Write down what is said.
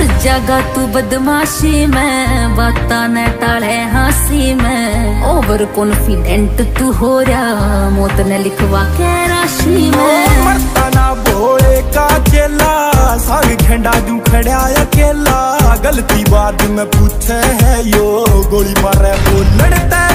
हर जगह तू बदमाशी में। बाता न टाले हँसी में। ओवर कॉन्फिडेंट तू हो रहा मौत ने लिखवा के राशि में। मरता ना भोले का चेला। साग खेंडा दू खड़ा अकेला। गलती बाद में पूछे है, यो गोली मारे बोलते पहला